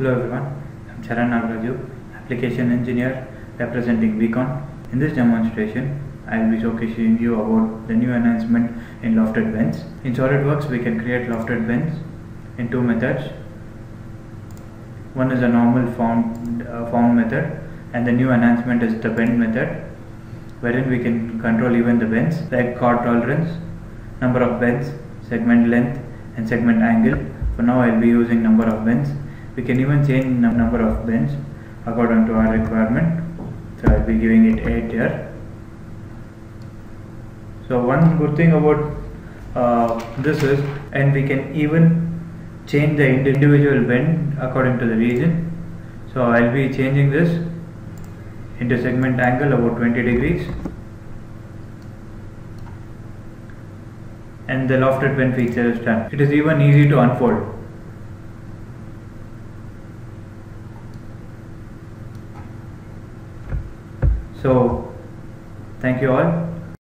Hello everyone, I'm Charan Nagaraju, application engineer representing Beacon. In this demonstration, I will be showcasing you about the new enhancement in lofted bends. In SolidWorks, we can create lofted bends in two methods. One is a normal uh, formed method and the new enhancement is the bend method wherein we can control even the bends like chord tolerance, number of bends, segment length and segment angle. For now I will be using number of bends. We can even change num- number of bends according to our requirement. So I will be giving it 8 here. So one good thing about uh, this is and we can even change the individual bend according to the region. So I will be changing this into segment angle about 20 degrees and the lofted bend feature is done. It is even easy to unfold. So thank you all